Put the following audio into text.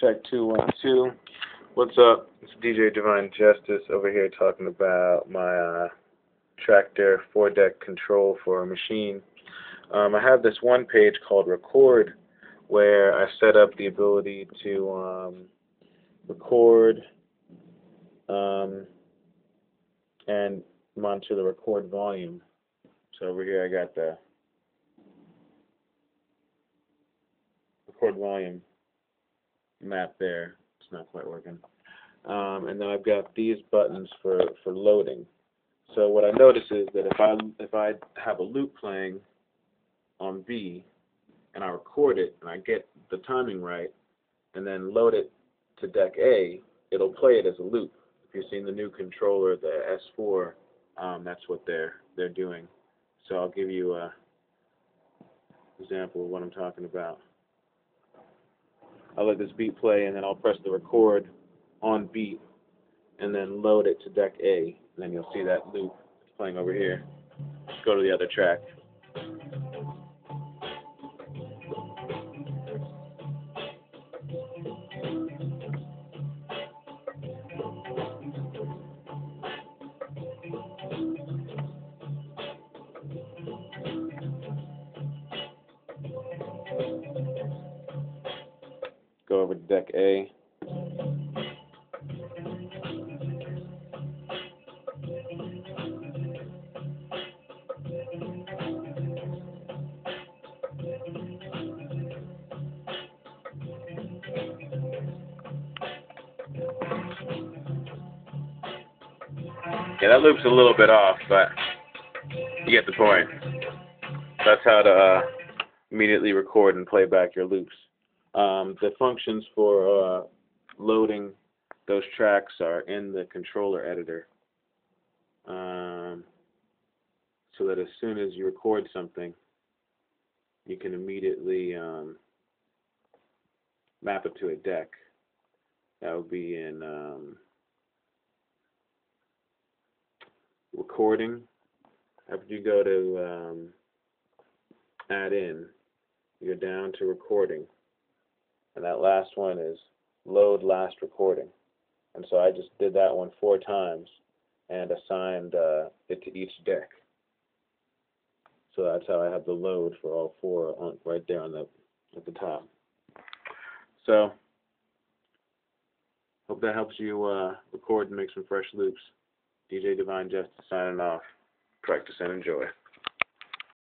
Check two one two. What's up? It's DJ Divine Justice over here talking about my uh, Traktor four deck control for a Maschine. Um, I have this one page called Record where I set up the ability to um, record um, and monitor the record volume. So over here I got the record volume map there. It's not quite working. Um, and then I've got these buttons for, for loading. So what I notice is that if I if I have a loop playing on B and I record it and I get the timing right and then load it to deck A, it'll play it as a loop. If you've seen the new controller, the S4, um, that's what they're they're doing. So I'll give you a example of what I'm talking about. I'll let this beat play and then I'll press the record on beat and then load it to deck A. And then you'll see that loop playing over here. Go to the other track. Go over to deck A. Yeah, that loop's a little bit off, but you get the point. That's how to uh, immediately record and play back your loops. Um, the functions for uh, loading those tracks are in the controller editor. Um, so that as soon as you record something, you can immediately um, map it to a deck. That would be in um, recording. After you go to um, add in, you go down to recording. And that last one is load last recording. And so I just did that one four times and assigned uh, it to each deck. So that's how I have the load for all four on, right there on the at the top. So hope that helps you uh, record and make some fresh loops. DJ Divine Justice signing off. Practice and enjoy.